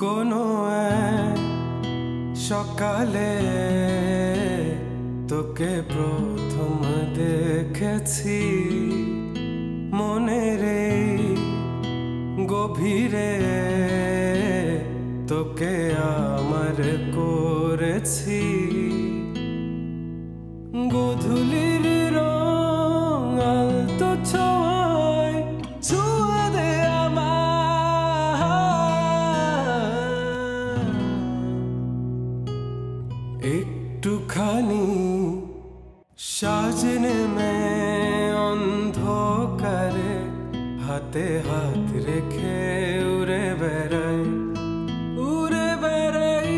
কোনো সকালে তোকে প্রথম দেখেছি। মনে রে গভীরে তোকে আমার করেছি। গধুলি একটুখানি সাজনে মে অন্ধকারে হাতে হাত রেখে উড়ে বেড়াই উড়ে বেড়াই।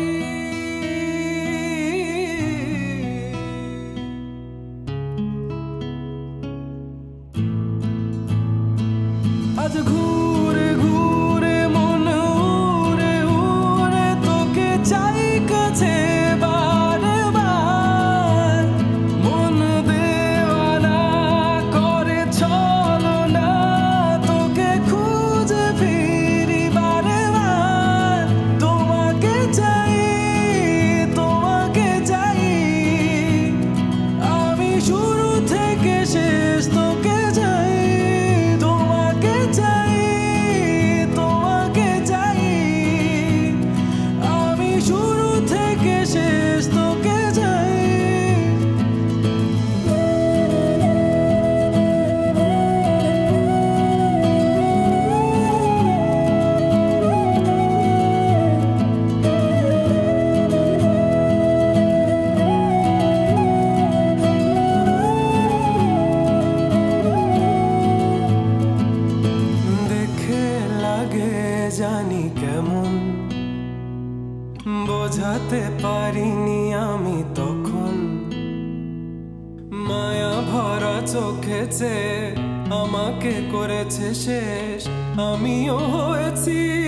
আজ ঘুরে লাগে জানি কেমন। বোঝাতে পারিনি আমি তখন। মায়া ভরা চোখেছে আমাকে করেছে শেষ, আমিও হয়েছি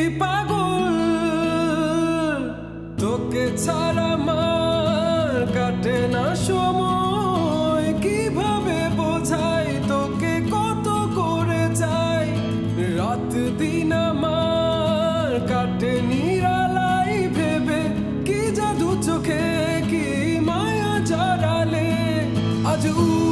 I do.